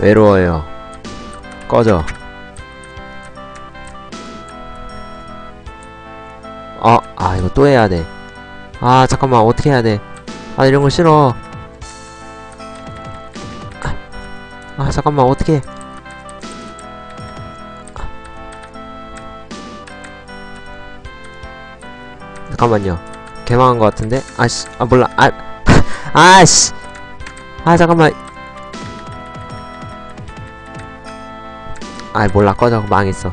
외로워요. 꺼져. 어, 아, 이거 또 해야 돼. 아, 잠깐만, 어떻게 해야 돼. 아, 이런 거 싫어. 아, 아 잠깐만, 어떻게 해. 잠깐만요. 개망한 것 같은데? 아씨, 아, 몰라. 아, 아씨! 아, 잠깐만. 아, 몰라. 꺼져. 망했어.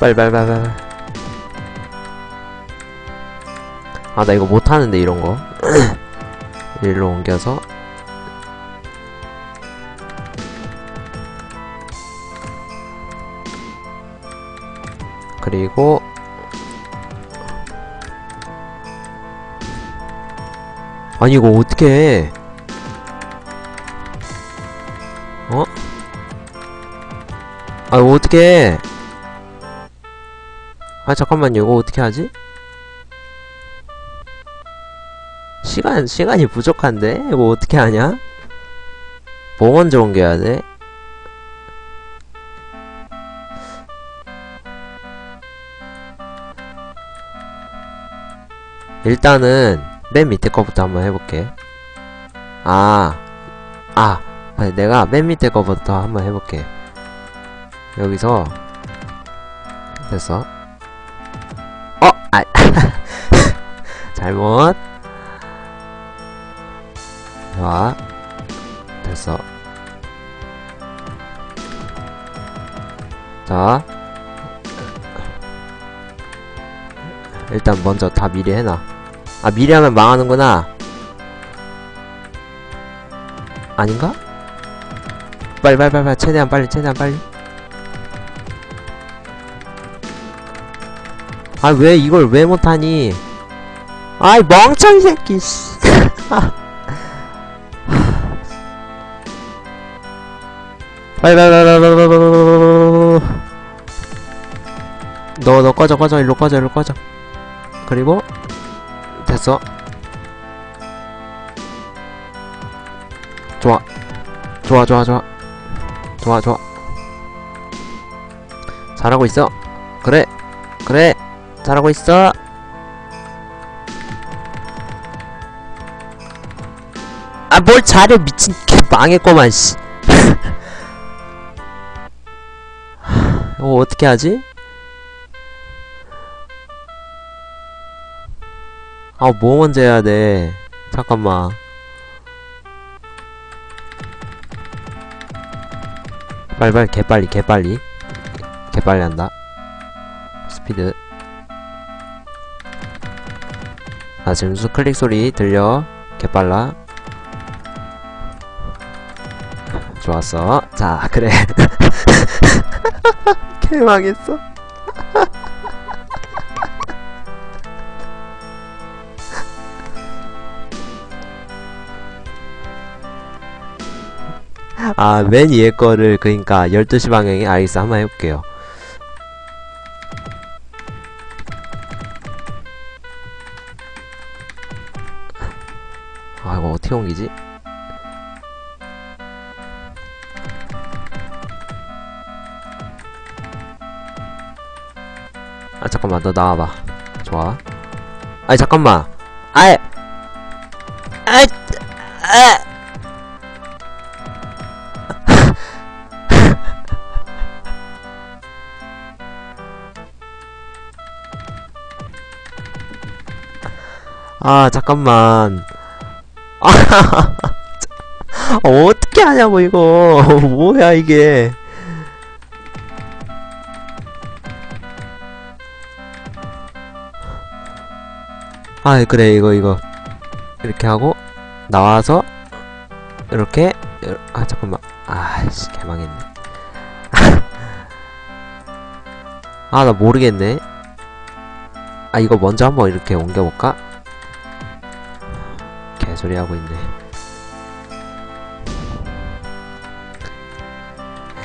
빨리, 빨리, 빨리, 빨리. 아, 나 이거 못하는데, 이런 거. 일로 옮겨서. 그리고 아니 이거 어떻게 이거 어떻게 해? 아 잠깐만요 이거 어떻게 하지? 시간 시간이 부족한데 이거 어떻게 하냐? 뭐 먼저 옮겨야 돼? 일단은 맨 밑에 거부터 한번 해볼게 아, 아, 내가 맨 밑에 거부터 한번 해볼게 여기서 됐어. 어! 아. 잘못. 좋아 됐어. 자. 일단 먼저 다 미리 해놔. 아 미리 하면 망하는구나. 아닌가? 빨리 빨리 빨리 빨리. 최대한 빨리 최대한 빨리 아 왜 이걸 왜 못하니? 아이 멍청이 새끼 씨. 너너 꺼져 꺼져. 일로 꺼져 일로 꺼져. 그리고 됐어. 좋아. 좋아 좋아 좋아. 좋아 좋아. 잘하고 있어. 그래 잘하고 있어 아 뭘 잘해 미친 개 망했구만 씨 이거 어떻게 하지? 아, 뭐 먼저 해야 돼? 잠깐만. 빨리빨리, 개빨리, 개빨리. 개빨리 한다. 스피드. 아, 지금 수 클릭 소리 들려. 개빨라. 좋았어. 자, 그래. 개망했어. 아, 맨 위에 거를, 그니까, 12시 방향에, 알겠어. 한번 해볼게요. 아, 이거 어떻게 옮기지? 아, 잠깐만, 너 나와봐. 좋아. 아니, 잠깐만. 아이! 아이! 아! 아 잠깐만 아 어떻게 하냐고 이거. 뭐야 이게. 아 그래 이거 이거. 이렇게 하고 나와서 이렇게 아 잠깐만. 아씨 개망했네. 아 나 모르겠네. 아 이거 먼저 한번 이렇게 옮겨볼까? 개소리 하고 있네.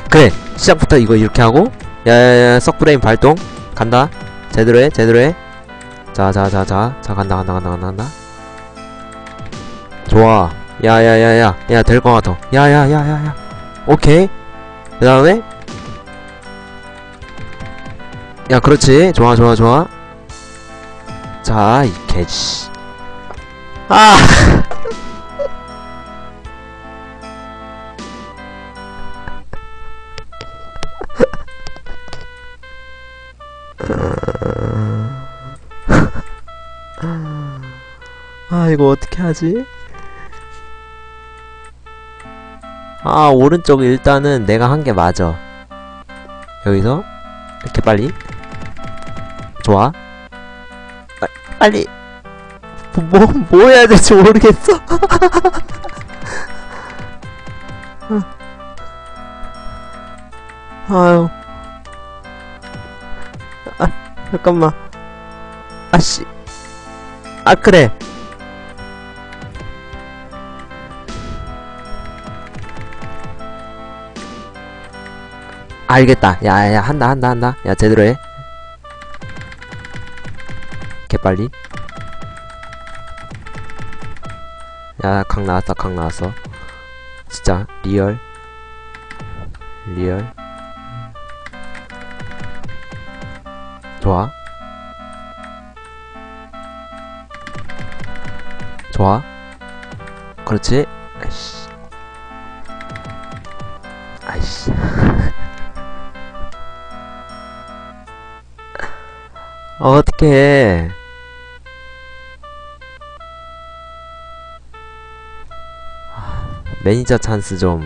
그래 시작부터 이거 이렇게 하고 야야야 썩브레인 발동. 간다. 제대로 해 제대로 해 자자자자 자 간다 간다 간다 간다 간다. 좋아. 야야야야 야 될 것 같아. 야야야야야. 오케이. 그 다음에? 야 그렇지. 좋아 좋아 좋아. 자 이 개씨. 아 이거 어떻게 하지? 아 오른쪽 일단은 내가 한 게 맞아. 여기서? 이렇게 빨리? 좋아. 빠, 빨리. 뭐, 뭐 해야 될지 모르겠어. 아유. 아 잠깐만. 아씨. 아 그래 알겠다. 야, 야, 한다, 한다, 한다. 야, 제대로 해. 개빨리. 야, 각 나왔어, 각 나왔어. 진짜, real. 리얼. 좋아. 좋아. 그렇지. 아이씨. 어, 어떡해. 아, 매니저 찬스 좀.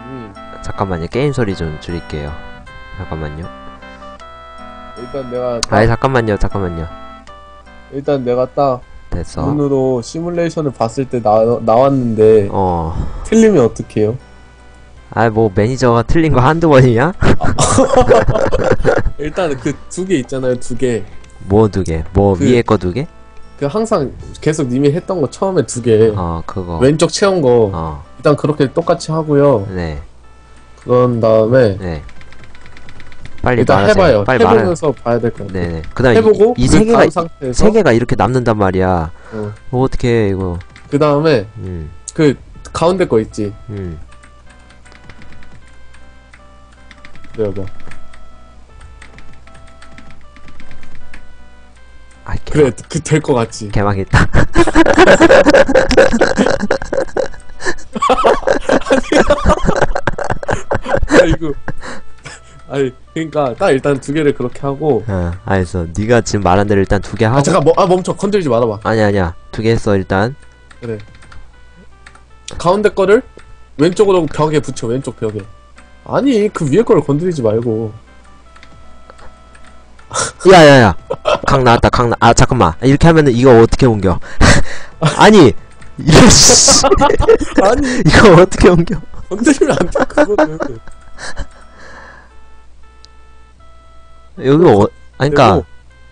음, 잠깐만요. 게임 소리 좀 줄일게요. 잠깐만요. 일단 내가 딱, 아이, 잠깐만요. 잠깐만요. 일단 내가 딱 됐어. 눈으로 시뮬레이션을 봤을 때 나, 나왔는데 어. 틀리면 어떡해요? 아이, 뭐, 매니저가 틀린 거 한두 번이냐? 일단 그 두 개 있잖아요, 두 개. 뭐 두 개? 뭐, 그- 위에 거 두 개? 그 항상 계속 님이 했던 거 처음에 두 개. 어, 그거. 왼쪽 채운 거 어, 일단 그렇게 똑같이 하고요. 네, 그런 다음에 네. 빨리 일단 말하세요. 해봐요. 빨리 말해. 해보면서 봐야 될 것 같아요. 네네. 그 다음에 해보고 이, 세 개가, 상태에서 세 개가 이렇게 남는단 말이야. 어. 뭐 어떻게 해, 이거. 그 다음에 음, 그 가운데 거 있지. 음. 내가 아, 개, 그래 그 될 것 같지. 개망했다. 아이고. 아니 그러니까 딱 일단 두 개를 그렇게 하고 어, 알겠어. 네가 지금 말한 대로 일단 두 개 하고. 아 잠깐 뭐, 아 멈춰 건드리지 말아봐 아니, 아니야. 두 개 했어, 일단. 그래 가운데 거를 왼쪽으로 벽에 붙여 왼쪽 벽에 아니 그 위에 거를 건드리지 말고 야, 야, 야. 각 나왔다, 각 나, 아, 잠깐만. 이렇게 하면은 이거 어떻게 옮겨? 아니! 씨. 아니 이거 어떻게 옮겨? 건드리면 안돼 그거는 여기 어, 아니, 그니까, 그리고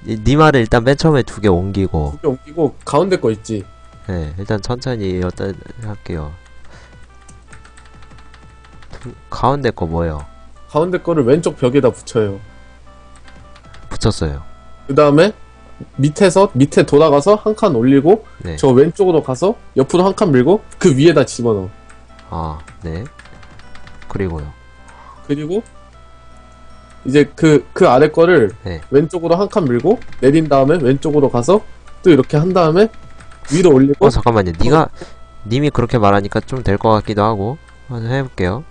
이- 네 말을 일단 맨 처음에 두 개 옮기고, 두 개 옮기고 가운데 거 있지 네, 일단 천천히 어떤 할게요. 두- 가운데 거 뭐예요? 가운데 거를 왼쪽 벽에다 붙여요 붙였어요. 그 다음에 밑에서 밑에 돌아가서 한 칸 올리고 네. 저 왼쪽으로 가서 옆으로 한 칸 밀고 그 위에다 집어넣어 아, 네. 그리고요. 그리고 이제 그, 그 아래 거를 네. 왼쪽으로 한 칸 밀고 내린 다음에 왼쪽으로 가서 또 이렇게 한 다음에 위로 올리고 어, 잠깐만요. 네가 님이 그렇게 말하니까 좀 될 것 같기도 하고. 한번 해볼게요.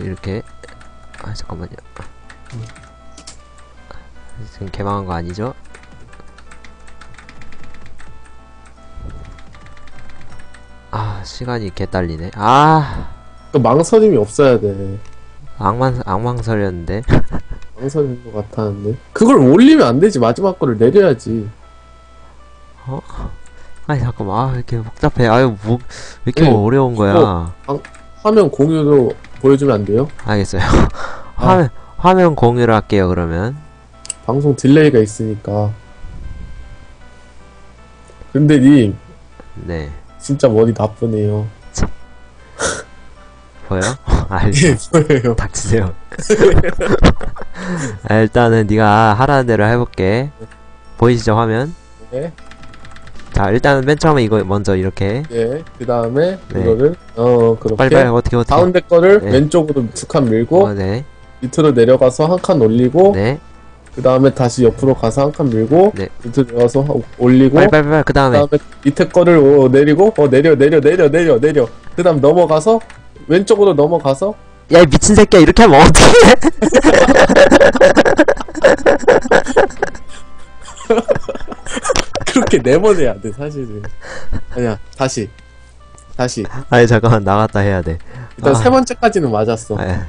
이렇게. 아, 잠깐만요. 지금 개망한 거 아니죠? 아, 시간이 개딸리네. 아, 그 망설임이 없어야 돼 악망, 악망설이었는데. 망설임인 것 같았는데 그걸 올리면 안 되지 마지막 거를 내려야지 아니, 잠깐만. 아, 왜 이렇게 복잡해. 아유, 뭐, 왜 이렇게 네, 어려운 거야. 화면 공유로 보여주면 안 돼요? 알겠어요. 화면, 화면 공유를 할게요, 그러면. 방송 딜레이가 있으니까 근데 님 네. 진짜 머리 나쁘네요. 보여? 아, 예, 뭐예요? 닥치세요. 아, 일단은 네가 하라는 대로 해볼게. 보이시죠 화면? 네. 자 일단은 맨 처음에 이거 먼저 이렇게 예. 그 다음에 네. 이거를 어 그렇게 빨리 빨리 어떻게 어떻게 가운데 거를 네. 왼쪽으로 두칸 밀고 어, 네, 밑으로 내려가서 한 칸 올리고 네, 그 다음에 다시 옆으로 가서 한 칸 밀고 네. 밑으로 내려가서 하- 올리고 빨리 빨리 빨리 그그 다음에. 다음에 밑에 거를 어, 내리고 어 내려 내려 내려 내려 내려. 그 다음 넘어가서 왼쪽으로 넘어가서 야 이 미친 새끼야. 이렇게 하면 어떡해? 그렇게 네 번 해야 돼 사실은. 아니야 다시. 다시. 아니 잠깐만. 나갔다 해야 돼. 일단 아. 세 번째까지는 맞았어. 아,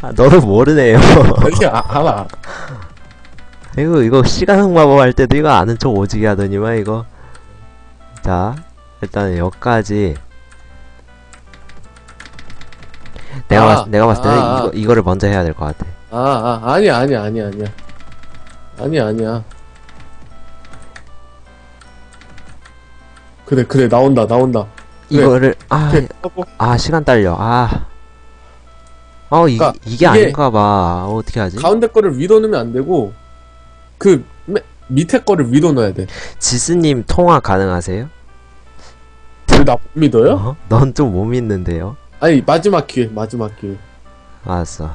아 너를 모르네요. 아니야 아, 알아 이거 이거 시간 마법 할 때도 이거 아는 척 오지게 하더니만 이거. 자 일단 여기까지. 내가 아, 봤, 내가 봤을 때는 아, 아. 이거 이거를 먼저 해야 될 것 같아. 아, 아 아니야 아니야 아니야 아니야 아니야 아니야 그래 그래 나온다 나온다 그래. 이거를 아 이렇게 하고 아 시간 딸려 아. 어 이, 그러니까 이게 이게 아닌가 봐. 어, 어떻게 하지? 가운데 거를 위로 넣으면 안 되고 그 맨- 밑에 거를 위로 넣어야 돼. 지스님 통화 가능하세요? 나못 믿어요? 어? 넌 좀 못 믿는데요. 아니 마지막 기회 마지막 기회. 알았어.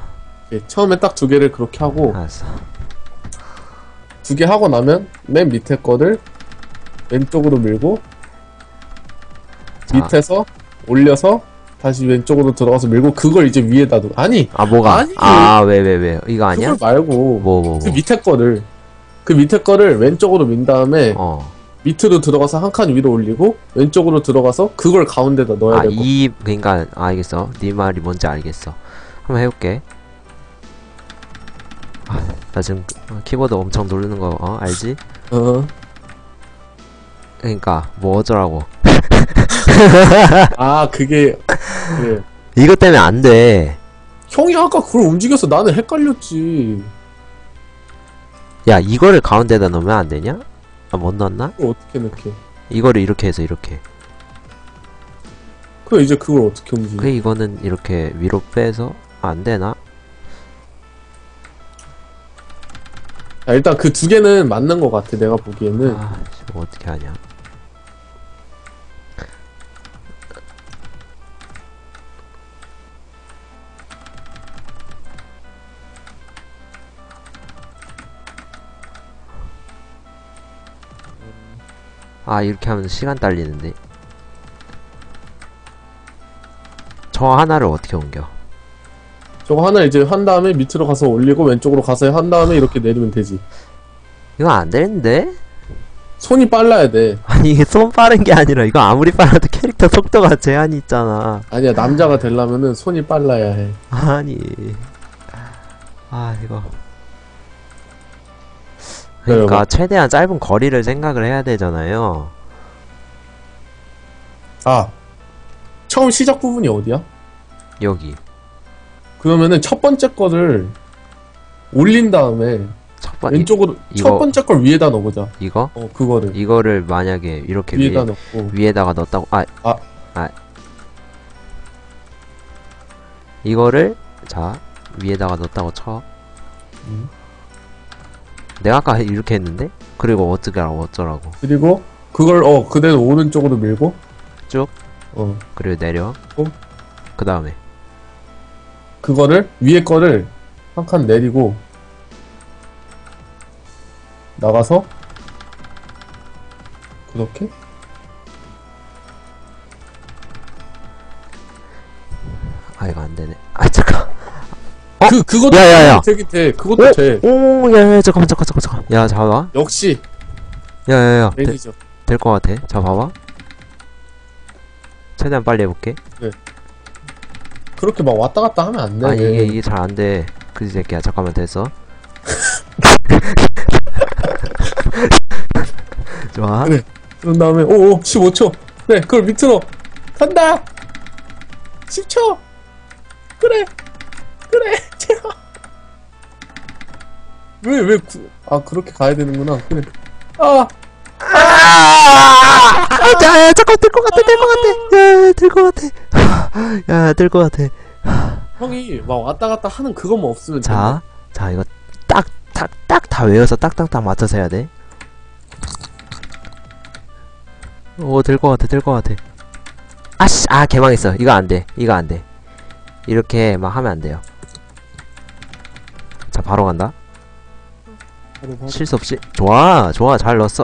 예, 처음에 딱 두 개를 그렇게 하고 알았어. 두 개 하고 나면 맨 밑에 거를 왼쪽으로 밀고 자, 밑에서 올려서 다시 왼쪽으로 들어가서 밀고 그걸 이제 위에다 두고 아니 아 뭐가? 아니. 아왜 왜 왜? 이거 아니야? 그걸 말고 뭐뭐그 뭐? 밑에 거를 그 밑에 거를 왼쪽으로 민 다음에 어. 밑으로 들어가서 한 칸 위로 올리고 왼쪽으로 들어가서 그걸 가운데다 넣어야 되고 아이 그러니까 아, 알겠어. 네 말이 뭔지 알겠어. 한번 해볼게. 아, 나 지금 키보드 엄청 누르는 거 어? 알지? 어. 그러니까 뭐 어쩌라고. 아 그게 그래 이것 때문에 안 돼. 형이 아까 그걸 움직여서 나는 헷갈렸지. 야 이거를 가운데다 넣으면 안 되냐? 아 못 넣었나? 그걸 어떻게 넣게? 이거를 이렇게 해서 이렇게. 그 이제 그걸 어떻게 움직여? 그 이거는 이렇게 위로 빼서 안 되나? 야, 일단 그 두 개는 맞는 것 같아. 내가 보기에는. 아, 씨, 뭐 어떻게 하냐? 아, 이렇게 하면 시간 딸리는데. 저 하나를 어떻게 옮겨? 저거 하나 이제 한 다음에 밑으로 가서 올리고 왼쪽으로 가서 한 다음에 이렇게 내리면 되지. 이거 안 되는데? 손이 빨라야 돼. 아니, 이게 손 빠른 게 아니라, 이거 아무리 빨라도 캐릭터 속도가 제한이 있잖아. 아니야 남자가 되려면은 손이 빨라야 해. 아니 아 이거 그러니까 뭐. 최대한 짧은 거리를 생각을 해야 되잖아요 아 처음 시작 부분이 어디야? 여기 그러면은 첫 번째 거를 올린 다음에 첫 번, 이, 왼쪽으로 이거- 첫 번째 걸 위에다 넣어보자. 이거 어 그거를 이거를 만약에 이렇게 위에다 위에, 넣고 위에다가 넣었다고 아, 아. 아 이거를 자 위에다가 넣었다고 쳐 음. 내가 아까 이렇게 했는데? 그리고 어떻게 하라고 어쩌라고? 그리고 그걸 어 그대로 오른쪽으로 밀고? 쭉. 어. 그리고 내려? 어? 그 다음에? 그거를 위에 거를 한 칸 내리고 나가서 그렇게? 아 이거 안 되네. 아 잠깐 그 그것도 야야야. 되긴 돼 그것도 어? 돼 오, 야, 야, 잠깐만, 잠깐, 잠깐, 잠깐. 야, 잡아봐. 역시 야, 야, 야. 될, 매니저 될것 같아. 잡아봐. 최대한 빨리 해볼게. 그렇게 막 왔다 갔다 하면 안 돼 아니, 이게, 이게 잘 안 돼. 그지 새끼야. 잠깐만, 됐어. 좋아. 그래. 그런 다음에 오오 15초 네 그걸 밑으로 간다 10초 그래 그래 제가 왜왜 아, 그렇게 가야 되는구나. 그래. 아! 아, 야, 야, 잠깐 들것 같아, 들 것 같아, 야, 들것 같아, 야, 들것 같아. 형이 막 왔다 갔다 하는 그것만 없으면 자, 자, 이거 딱, 딱, 딱 다 외워서 딱딱딱 맞춰서 해야 돼. 오, 들것 같아, 들것 같아. 아씨, 아, 개망했어. 이거 안 돼, 이거 안 돼. 이렇게 막 하면 안 돼요. 자, 바로 간다. 바로 실수 없이. 좋아, 좋아, 잘 넣었어.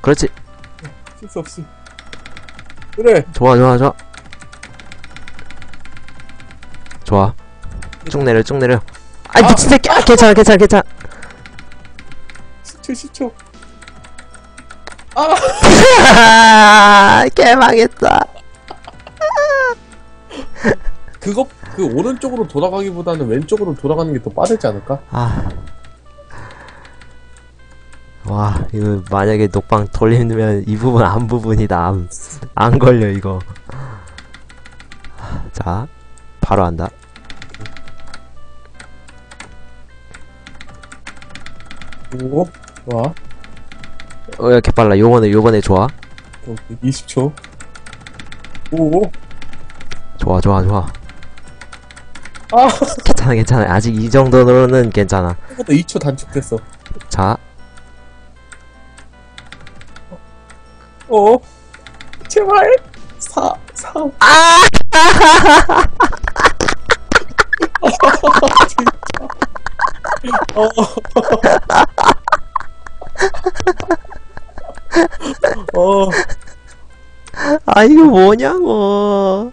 그렇지. 실수 없이. 그래. 좋아, 좋아, 좋아. 좋아. 쭉 내려, 쭉 내려. 아이, 아! 미친 새끼! 아, 괜찮아, 괜찮아, 괜찮아. 10초, 10초. 개망했다. 그거, 그 오른쪽으로 돌아가기보다는 왼쪽으로 돌아가는 게 더 빠르지 않을까? 아. 와, 이거 만약에 녹방 돌리면 이 부분 안 부분이다. 안, 안 걸려, 이거. 자, 바로 한다. 오, 좋아. 어, 야, 개빨라. 요번에, 요번에 좋아. 오케이, 20초. 오, 좋아, 좋아, 좋아. 아! 괜찮아, 괜찮아. 아직 이 정도로는 괜찮아. 이것도 2초 단축됐어. 자, 어? 제발! 4, 3. 아! 어. 어, 아, 이거 뭐냐고.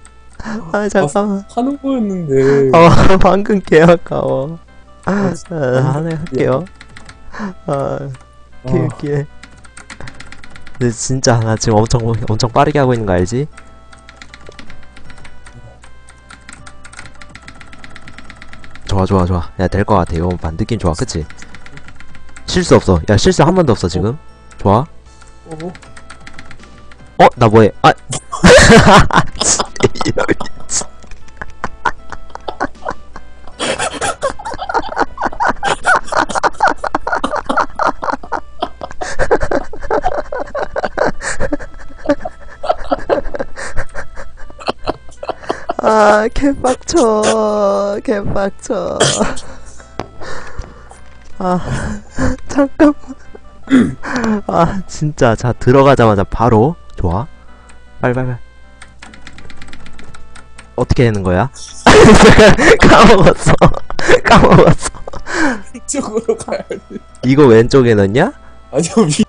아, 잠깐만. 하는 거였는데. 어, 방금 개 아까워. 아, 하나 할게요. 아, 개웃기네. 근데 진짜 나 지금 엄청 엄청 빠르게 하고 있는 거 알지? 좋아 좋아 좋아 야 될 거 같아 이거 반 느낌 좋아 그치? 실수 없어 야 실수 한 번도 없어 지금 좋아 어, 어? 나 뭐해 아 아, 개빡쳐, 개빡쳐. 아, 잠깐만. 아, 진짜. 자, 들어가자마자 바로. 좋아. 빨리빨리. 어떻게 되는 거야? 까먹었어. 까먹었어. 이쪽으로 가야 돼. 이거 왼쪽에 넣냐? 아니요, 위.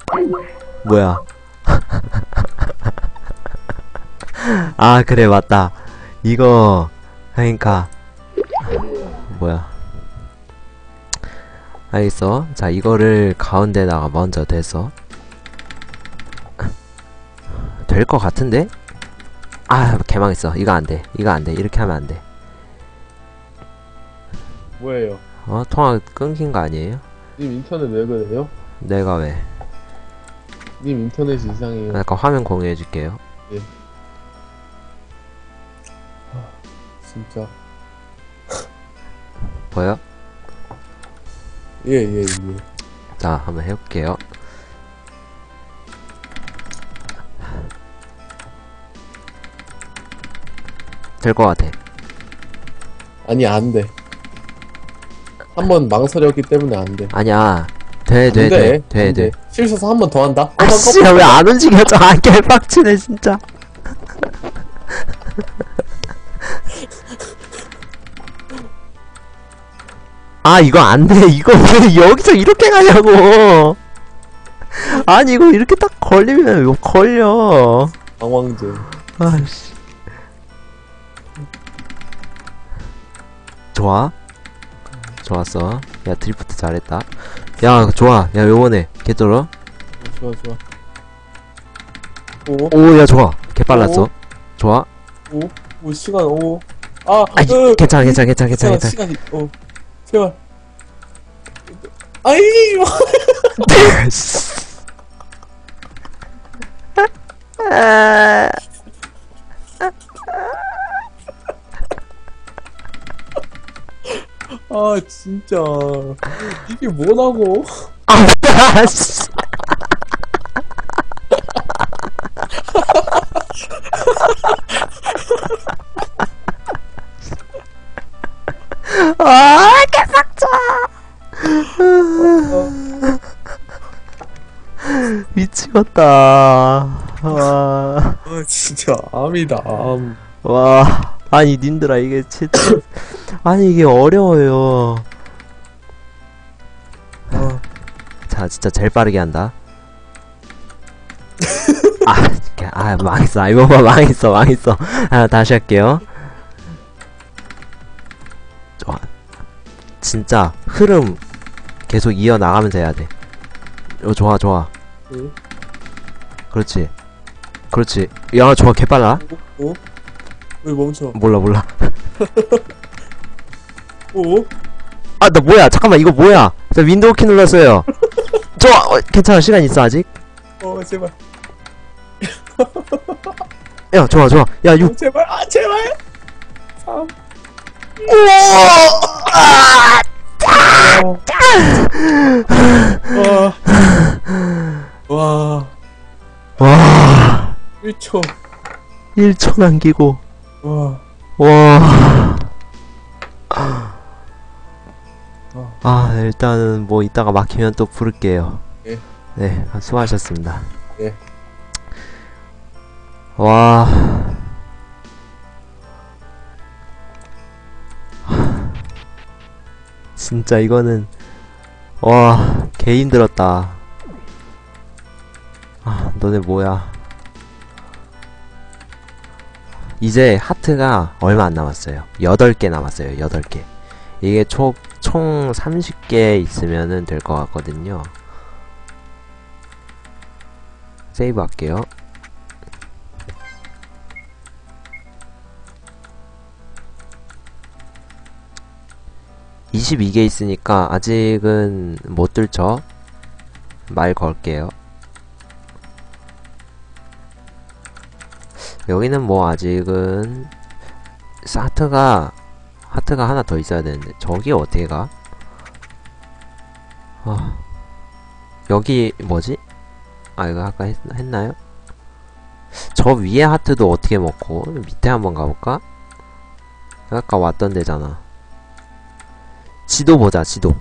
뭐야? 아 그래 맞다. 이거 그러니까 뭐야? 알겠어. 자 이거를 가운데다가 먼저 대서 될 것 같은데? 아 개망했어. 이거 안 돼. 이거 안 돼. 이렇게 하면 안 돼. 뭐예요? 어 통화 끊긴 거 아니에요? 님 인터넷 왜 그래요? 내가 왜? 님 인터넷이 이상해요. 약간 화면 공유해 줄게요. 진짜. 보여? 예, 예, 예. 자 한번 해볼게요. 될 것 같아. 아니, 안 돼. 한 번 망설였기 때문에 안 돼. 아니야. 돼, 안 돼, 돼, 돼, 안 돼. 실수해서 한 번 더 한다? 어, 아씨, 왜안 움직여져? 아, 개빡치네, 진짜. 아, 이거 안 돼. 이거 왜 여기서 이렇게 가냐고. 아니, 이거 이렇게 딱 걸리면 이거 걸려. 방황제. 아이씨. 좋아. 좋았어. 야, 드리프트 잘했다. 야, 좋아. 야, 요번에 개쩔어. 좋아, 좋아. 오, 오, 야, 좋아. 개 빨랐어. 좋아. 오, 오, 시간, 오. 아, 아, 으, 괜찮아, 괜찮아, 괜찮아, 괜찮아, 시간, 괜찮아. 시간이, 어. 제발. 아이, 아, 진짜. 이게 뭐라고? 아, 아, 씨. 아, 개빡쳐! 미치겠다. 와, 아 진짜 암이다 암 와, 아니, 님들아, 이게 진짜, 아니, 이게 어려워요. 아, 자, 진짜 제일 빠르게 한다. 아, 아, 망했어. 아, 이거 봐, 망했어, 망했어. 아, 다시 할게요. 좋아. 진짜, 흐름 계속 이어나가면서 해야 돼. 어, 좋아, 좋아. 응. 그렇지. 그렇지. 야, 좋아, 개빨라. 어? 왜 멈춰 몰라, 몰라. 어? 아, 나 뭐야? 잠깐만, 이거 뭐야? 나 윈도우 키 눌렀어요. 좋아, 어, 괜찮아. 시간 있어, 아직? 어 제발 야, 좋아, 좋아. 야, 6. 어, 제발 아 제발 3 와. 와. 와, 1초. 1초 남기고. 와. 와. 아, 일단은 뭐 이따가 막히면 또 부를게요. 예. 네, 아, 수고하셨습니다. 예. 와. 진짜 이거는 와, 개 힘들었다. 아, 너네 뭐야? 이제 하트가 얼마 안 남았어요. 8개 남았어요. 8개. 이게 총, 총 30개 있으면은 될것 같거든요. 세이브 할게요. (22개) 있으니까 아직은 못 뚫죠 말 걸게요 여기는 뭐 아직은 하트가 하트가 하나 더 있어야 되는데 저기 어떻게 가? 아 여기 뭐지? 아 이거 아까 했, 했나요? 저 위에 하트도 어떻게 먹고? 밑에 한번 가볼까? 아까 왔던 데잖아. 지도 보자 지도.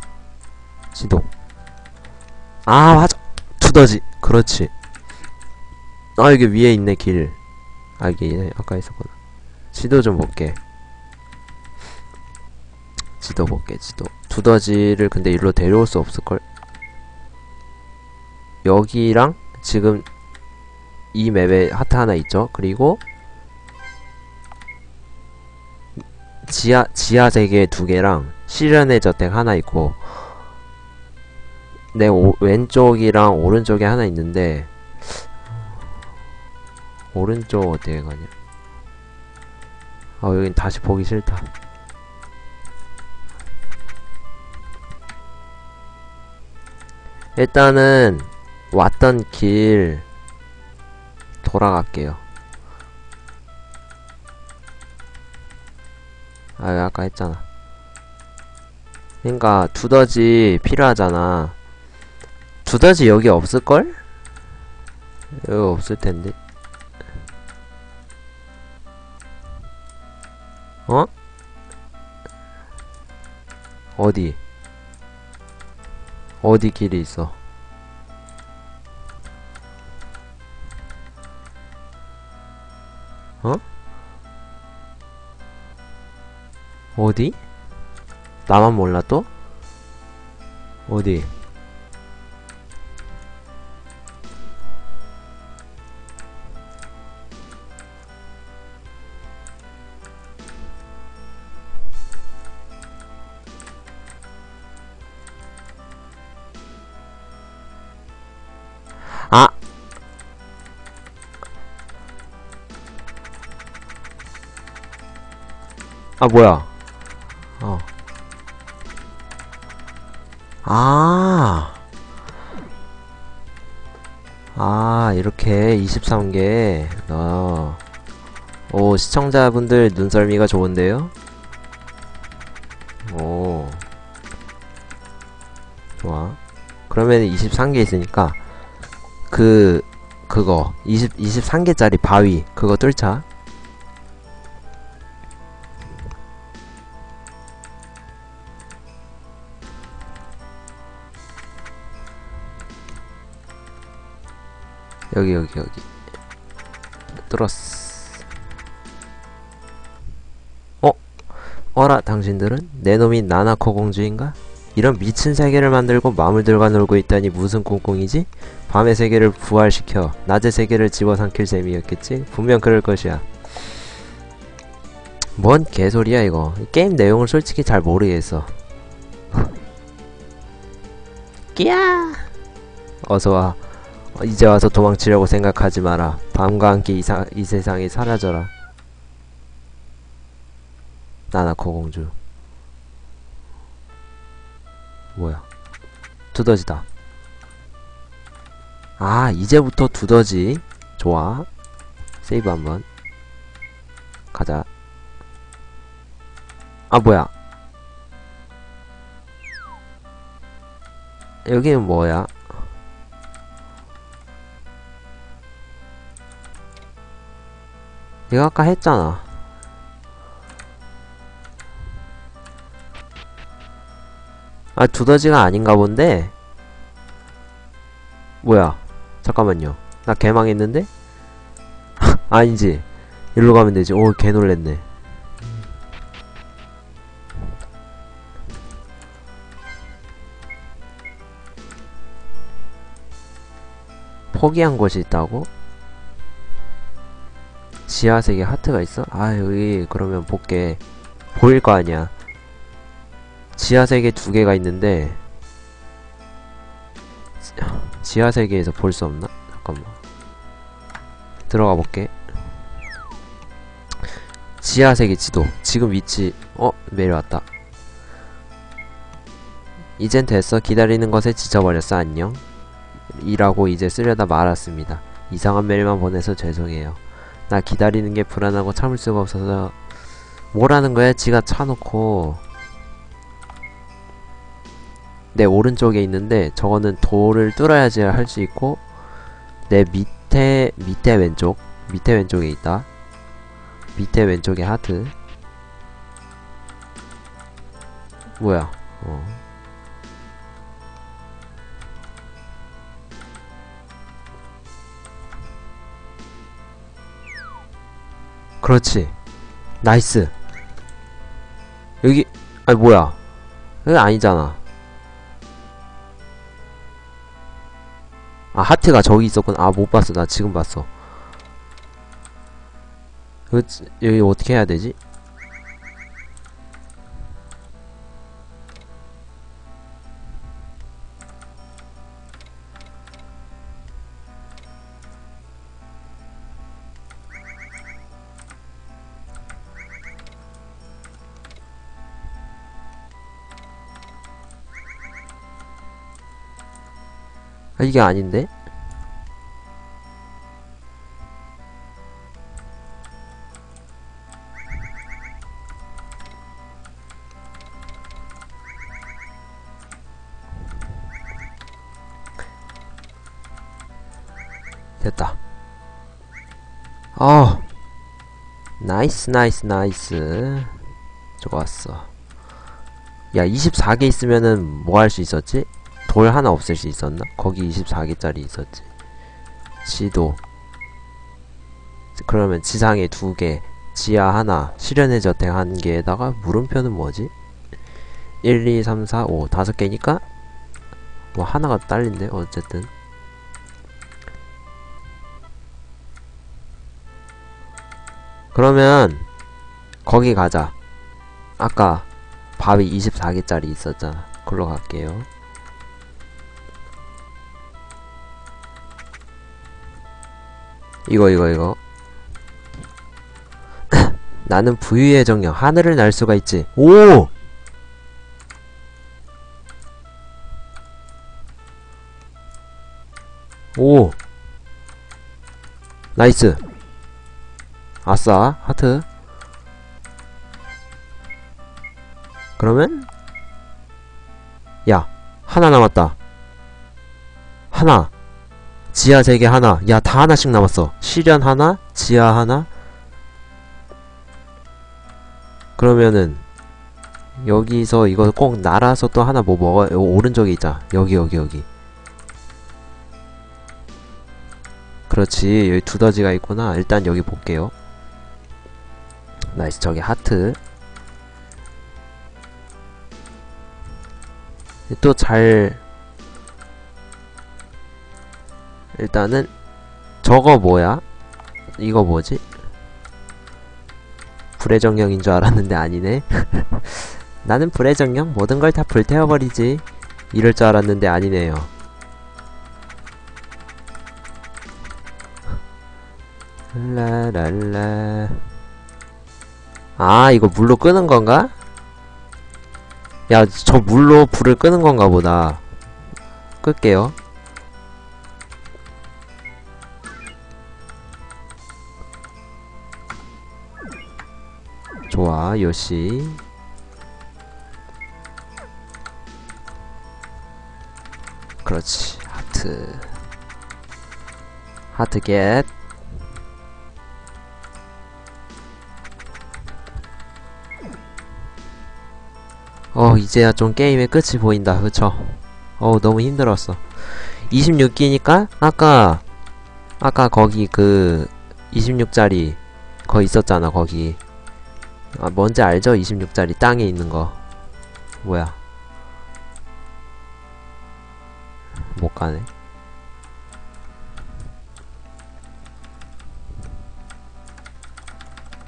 지도. 아 맞아 두더지. 그렇지. 아 이게 위에 있네 길. 아 이게 아까 있었구나. 지도 좀 볼게. 지도 볼게 지도. 두더지를 근데 일로 데려올 수 없을걸? 여기랑 지금 이 맵에 하트 하나 있죠? 그리고 지하 지하 세계 두 개랑 시련의 저택 하나 있고 내 오, 왼쪽이랑 오른쪽에 하나 있는데 오른쪽 어디에 가냐? 아 여긴 다시 보기 싫다. 일단은 왔던 길 돌아갈게요 아 아까 했잖아 그니까 두더지 필요하잖아 두더지 여기 없을걸? 여기 없을텐데 어? 어디? 어디 길이 있어? 어? 어디? 나만 몰라 또? 어디? 아! 아, 뭐야. 23개. 어. 오, 시청자분들 눈썰미가 좋은데요? 오. 좋아. 그러면 23개 있으니까 그 그거 20 23개짜리 바위 그거 뚫자. 여기 여기 여기 뚫었어. 어? 어라 당신들은 내 놈이 나나코 공주인가? 이런 미친 세계를 만들고 마물들과 놀고 있다니 무슨 꿍꿍이지? 밤의 세계를 부활시켜 낮의 세계를 집어삼킬 셈이었겠지? 분명 그럴 것이야. 뭔 개소리야 이거. 이 게임 내용을 솔직히 잘 모르겠어. 끼야! 어서와. 어, 이제 와서 도망치려고 생각하지 마라. 밤과 함께 이, 사, 이 세상이 사라져라. 나나코 공주. 뭐야? 두더지다. 아, 이제부터 두더지. 좋아. 세이브 한번. 가자. 아, 뭐야. 여기는 뭐야? 이거 아까 했잖아. 아, 두더지가 아닌가 본데? 뭐야. 잠깐만요. 나 개망했는데? 아니지. 일로 가면 되지. 오, 개 놀랬네. 포기한 곳이 있다고? 지하세계 하트가 있어? 아, 여기 그러면 볼게. 보일 거 아니야. 지하세계 두 개가 있는데 지하세계에서 볼 수 없나? 잠깐만 들어가 볼게 지하세계 지도 지금 위치 어? 내려왔다 이젠 됐어 기다리는 것에 지쳐버렸어 안녕 이라고 이제 쓰려다 말았습니다 이상한 메일만 보내서 죄송해요 나 기다리는 게 불안하고 참을 수가 없어서 뭐라는 거야? 지가 차놓고. 내 오른쪽에 있는데 저거는 돌을 뚫어야지 할 수 있고 내 밑에 밑에 왼쪽 밑에 왼쪽에 있다. 밑에 왼쪽에 하트. 뭐야? 어. 그렇지. Nice. 여기 아니 뭐야. 여기 아니잖아. 아 하트가 저기 있었구나. 아 못 봤어. 나 지금 봤어. 그 여기 어떻게 해야 되지? 아 이게 아닌데? 됐다. 아, 나이스, 나이스, 나이스. 좋았어. 야, 24개 있으면은 뭐 할 수 있었지? 돌 하나 없앨 수 있었나? 거기 24개짜리 있었지. 지도. 그러면 지상에 두 개, 지하 하나, 실현의 저택 한 개에다가 물음표는 뭐지? 1, 2, 3, 4, 5 다섯 개니까 뭐 하나가 딸린데 어쨌든 그러면 거기 가자 아까 밥이 24개짜리 있었잖아 걸로 갈게요 이거 이거 이거. 나는 부유의 정령 하늘을 날 수가 있지. 오! 오! nice. 아싸 하트. 그러면? 야 하나 남았다. 하나 지하 세개 하나. 야 다 하나씩 남았어. 실현 하나 지하 하나. 그러면은 여기서 이거 꼭 날아서 또 하나 뭐 먹어 요 오른쪽에 있자 여기 여기 여기. 그렇지. 여기 두더지가 있구나. 일단 여기 볼게요. nice. 저기 하트. 또 잘 일단은 저거 뭐야? 이거 뭐지? 불의 정령인 줄 알았는데 아니네. 나는 불의 정령 모든 걸 다 불태워버리지. 이럴 줄 알았는데 아니네요. 랄랄라. 아 이거 물로 끄는 건가? 야 저 물로 불을 끄는 건가 보다. 끌게요 좋아 요시 그렇지 하트 하트 겟 어, 이제야 좀 게임의 끝이 보인다. 그쵸? 어우, 너무 힘들었어. 26기니까, 아까, 아까 거기 그, 26짜리, 거 있었잖아, 거기. 아, 뭔지 알죠? 26짜리 땅에 있는 거. 뭐야. 못 가네.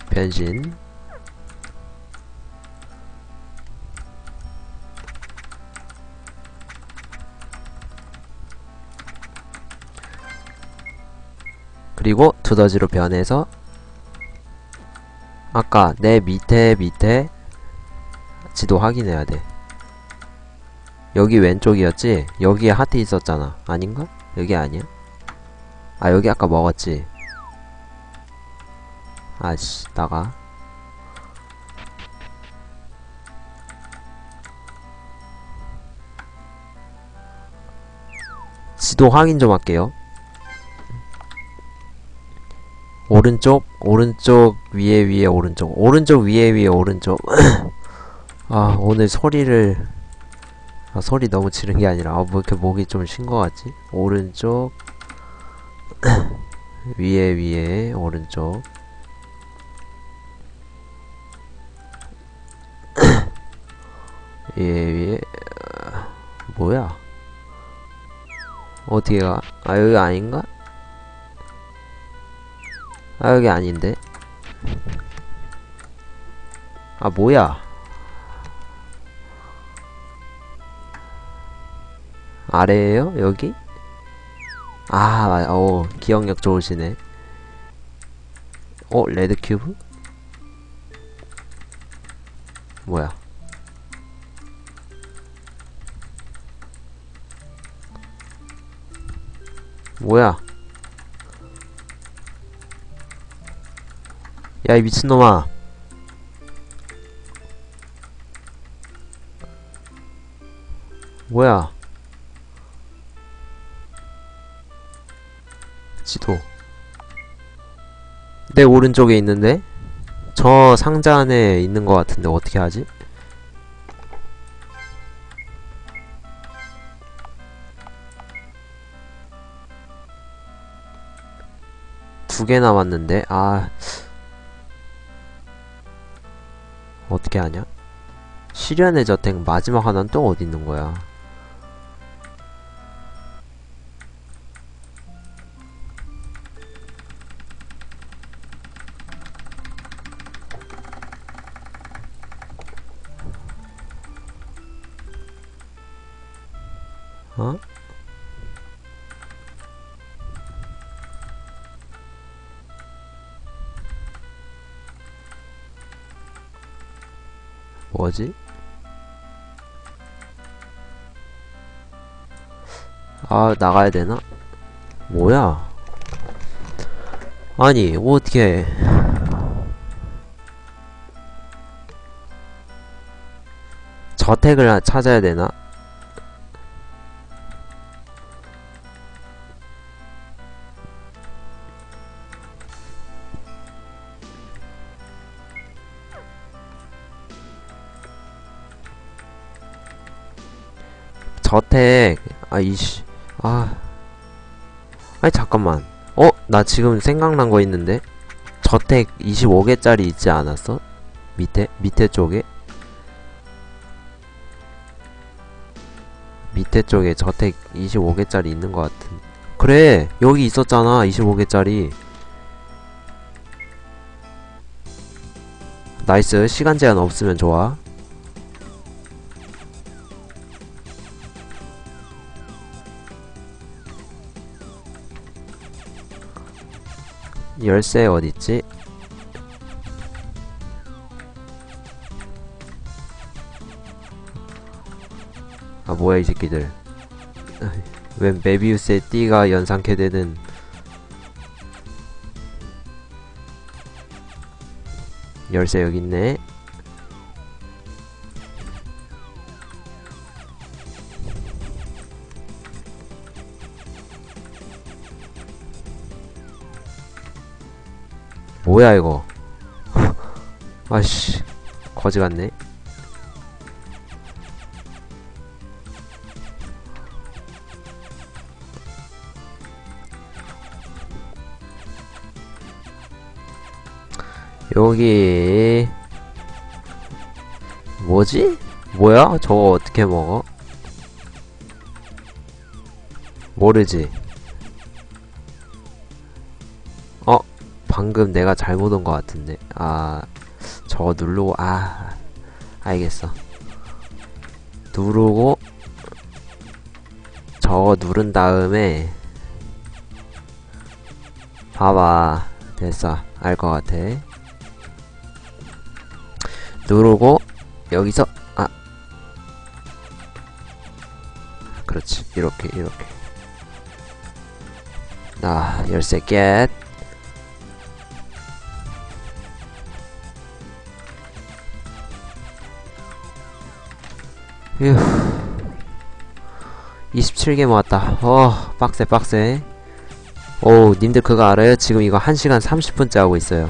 변신. 그리고 두더지로 변해서 아까 내 밑에 밑에 지도 확인해야 돼. 여기 왼쪽이었지? 여기에 하트 있었잖아. 아닌가? 여기 아니야? 아 여기 아까 먹었지? 아씨 나가. 지도 확인 좀 할게요. 오른쪽 오른쪽 위에 위에 오른쪽 오른쪽 위에 위에 오른쪽. 아 오늘 소리를 아 소리 너무 지른 게 아니라 아뭐 이렇게 목이 좀 쉰 거 같지? 오른쪽. 위에 위에 오른쪽. 위에 위에. 아, 뭐야? 어디가? 아 여기 아닌가 아 여기 아닌데 아 뭐야 아래에요? 여기? 아, 맞- 어, 기억력 좋으시네. 어, red cube? 뭐야? 뭐야? 야, 이 미친놈아. 뭐야? 지도. 내 오른쪽에 있는데? 저 상자 안에 있는 것 같은데 어떻게 하지? 두 개 남았는데 아 어떻게 하냐? 시련의 저택 마지막 하나는 또 어디 있는 거야? 아, 나가야 되나? 뭐야? 아니 어떻게 저택을 찾아야 되나? 저택 아이씨 아 아니 잠깐만 어? 나 지금 생각난 거 있는데 저택 25개짜리 있지 않았어? 밑에? 밑에 쪽에? 밑에 쪽에 저택 25개짜리 있는 것 같은 그래 여기 있었잖아 25개짜리 nice 시간 제한 없으면 좋아 열쇠 어딨지? 아 뭐야 이 새끼들. 웬 메비우스의 띠가 연상케 되는. 열쇠 여기 있네 뭐야 이거 아씨 거지 같네 여기 뭐지? 뭐야? 저거 어떻게 먹어? 모르지. 방금 내가 잘못 온 것 같은데. 아, 저거 누르고, 아, 알겠어. 누르고, 저거 누른 다음에, 봐봐. 됐어. 알 것 같아. 누르고 여기서 아 그렇지 이렇게 이렇게 아 열쇠 겟 휴. 27개 모았다. 어 빡세 빡세. 오 님들 그거 알아요? 지금 이거 1시간 30분째 하고 있어요.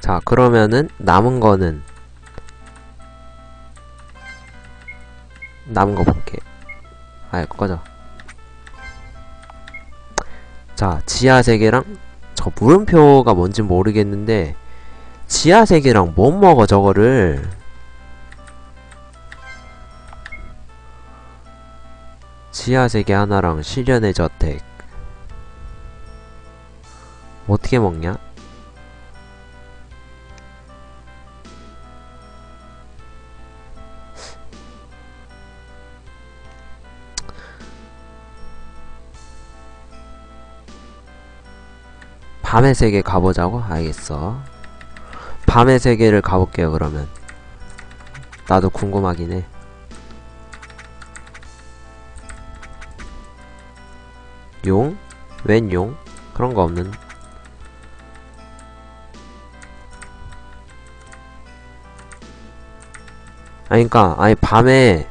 자 그러면은 남은 거는 남은 거 볼게. 아이 꺼져. 자 지하 세계랑 저 물음표가 뭔지 모르겠는데 지하 세계랑 못 먹어 저거를? 지하 세계 하나랑 실현의 저택. 어떻게 먹냐? 밤의 세계 가보자고? 알겠어. 밤의 세계를 가볼게요, 그러면. 나도 궁금하긴 해. 용? 웬 용? 그런 거 없는. 아니, 그니까, 아니, 밤에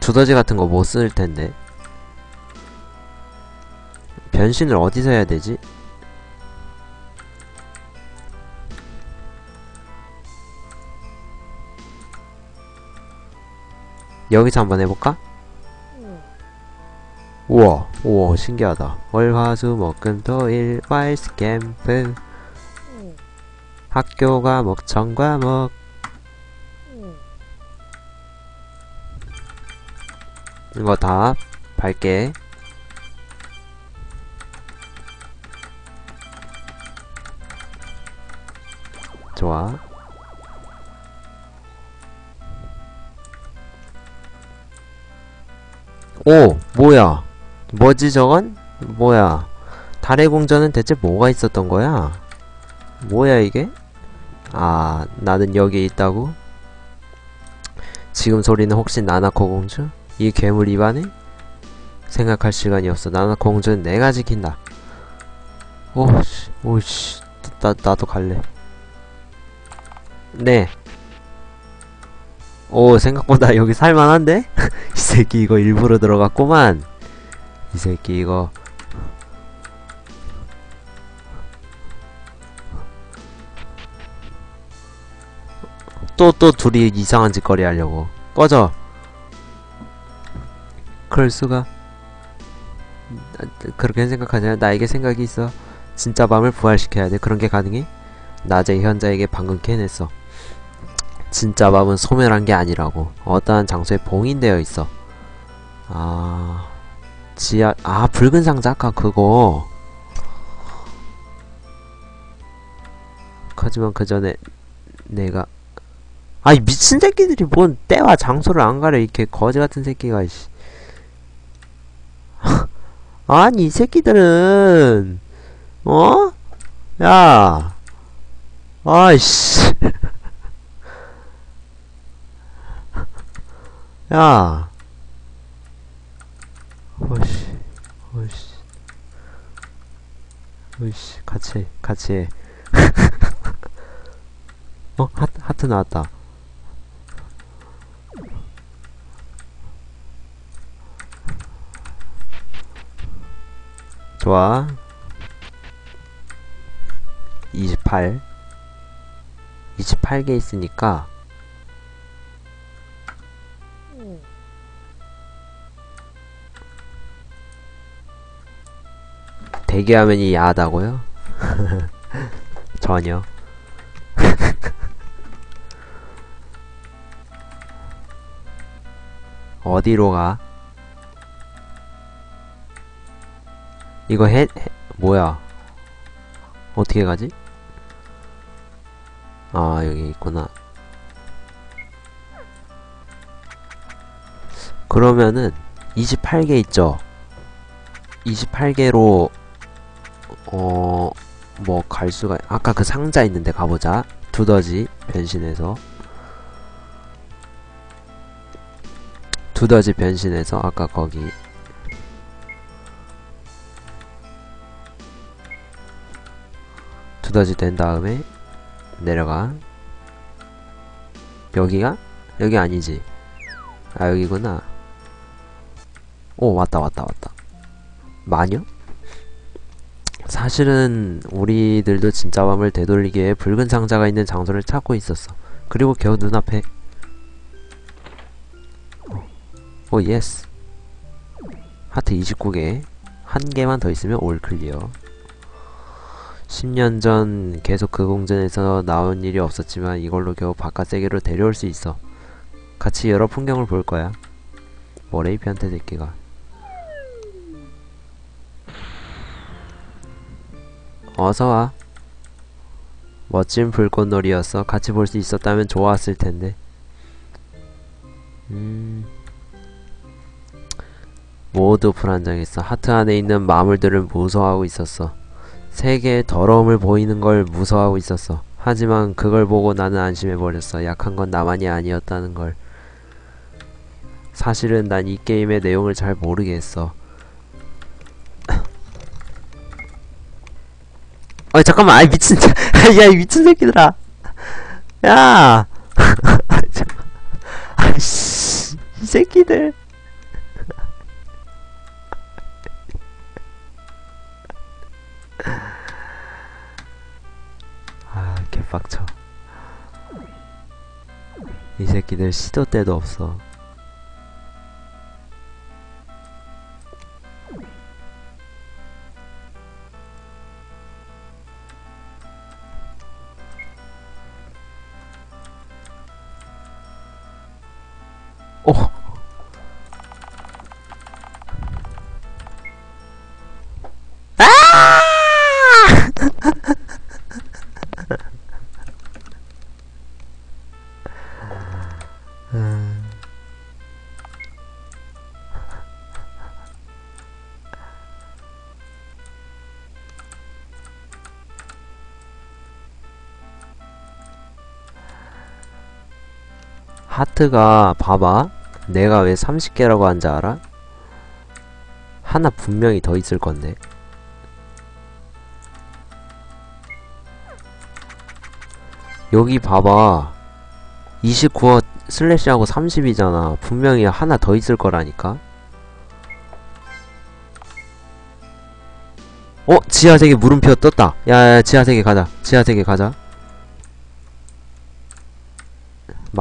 두더지 같은 거 못 쓸 텐데. 변신을 어디서 해야 되지? 여기서 한번 해볼까? 우와, 우와, 신기하다. 월화수목금토일 와일스 캠프. 학교가 먹천과목 이거 다 밝게. 좋아 오 뭐야 뭐지 저건? 뭐야 달의 궁전은 대체 뭐가 있었던 거야? 뭐야 이게? 아 나는 여기에 있다고? 지금 소리는 혹시 나나코 공주? 이 괴물 입안에? 생각할 시간이 없어 나나코 공주는 내가 지킨다 오씨 오씨 나, 나도 갈래 네 오 생각보다 여기 살만한데? 이 새끼 이거 일부러 들어갔구만. 이 새끼 이거. 또 또 둘이 이상한 짓거리 하려고. 꺼져. 그럴 수가. 나- 그렇게 생각하냐? 나에게 생각이 있어. 진짜 밤을 부활시켜야 돼. 그런 게 가능해? 낮에 현자에게 방금 캐냈어 진짜 밤은 소멸한 게 아니라고. 어떠한 장소에 봉인되어 있어. 아 지하 아 붉은 상자? 아까 그거. 하지만 그 전에 내가 아이 미친 새끼들이 뭔 때와 장소를 안 가려. 이렇게 거지 같은 새끼가 씨. 아니 이 새끼들은 어? 야. 아이씨 야. 어이씨 어이씨. 어이씨 같이 해 같이 해. 어? 하트, 하트 나왔다. 좋아. 28 28개 있으니까 대기화면이 야하다고요? 전혀 어디로 가? 이거 해, 해 뭐야 어떻게 가지? 아 여기 있구나 그러면은 28개 있죠 28개로 어... 뭐 갈 수가 아까 그 상자 있는데 가보자. 두더지 변신해서. 두더지 변신해서 아까 거기. 두더지 된 다음에 내려가. 여기가? 여기 아니지. 아 여기구나. 오 왔다 왔다 왔다. 마녀? 사실은 우리들도 진짜 밤을 되돌리기에 붉은 상자가 있는 장소를 찾고 있었어 그리고 겨우 눈앞에 어, oh yes 하트 29개 한 개만 더 있으면 all clear 10년 전 계속 그 공전에서 나온 일이 없었지만 이걸로 겨우 바깥 세계로 데려올 수 있어. 같이 여러 풍경을 볼 거야. 머레이피한테 새끼가. 어서와. 멋진 불꽃놀이였어. 같이 볼 수 있었다면 좋았을 텐데. 음... 모두 불안정했어. 하트 안에 있는 마물들을 무서워하고 있었어. 세계의 더러움을 보이는 걸 무서워하고 있었어. 하지만 그걸 보고 나는 안심해버렸어. 약한 건 나만이 아니었다는 걸. 사실은 난 이 게임의 내용을 잘 모르겠어. 어이 잠깐만. 아이 미친 야 이 미친 새끼들아. 야. 아이씨. 이 새끼들. 아 개빡쳐. 이 새끼들 시도 때도 없어 오 하트가 봐봐 내가 왜 30개라고 한지 알아? 하나 분명히 더 있을 건데 여기 봐봐 29호 슬래시하고 30이잖아. 분명히 하나 더 있을 거라니까. 어? 지하세계 물음표 떴다. 야야 지하세계 가자. 지하세계 가자.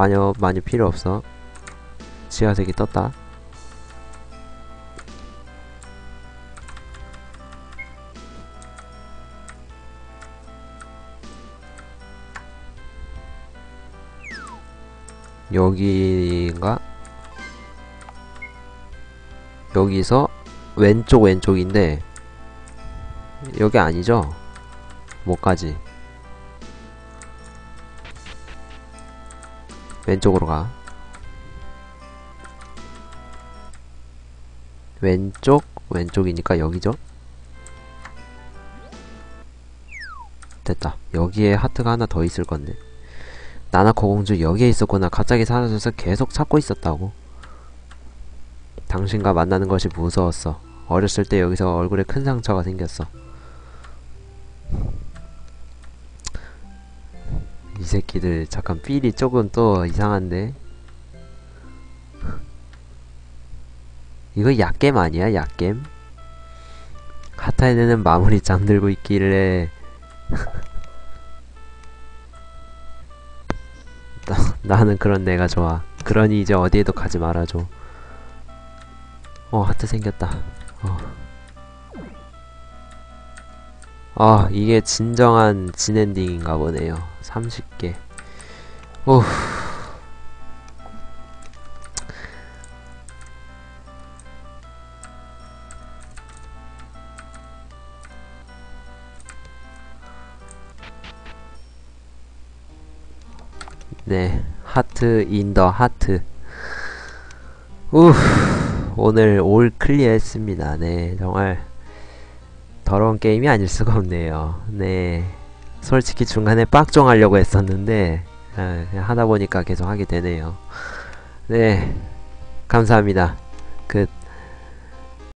마녀 마녀 필요 없어. 지하세계 떴다. 여기인가? 여기서 왼쪽 왼쪽인데 여기 아니죠? 뭐까지 왼쪽으로 가. 왼쪽 왼쪽이니까 여기죠? 됐다. 여기에 하트가 하나 더 있을 건데. 나나코 공주 여기에 있었구나. 갑자기 사라져서 계속 찾고 있었다고. 당신과 만나는 것이 무서웠어. 어렸을 때 여기서 얼굴에 큰 상처가 생겼어 이 새끼들 잠깐 삘이 조금 또 이상한데? 이거 약겜 아니야 약겜? 하타에는 마무리 잠들고 있길래. 나, 나는 그런 내가 좋아. 그러니 이제 어디에도 가지 말아줘. 어 하트 생겼다. 어. 아 이게 진정한 진엔딩인가 보네요 30개 오 네, 하트 인 더 하트. 우, 오늘 올 클리어 했습니다. 네, 정말 더러운 게임이 아닐 수가 없네요. 네, 솔직히 중간에 빡종 하려고 했었는데 아, 그냥 하다 보니까 계속 하게 되네요. 네, 감사합니다. 끝.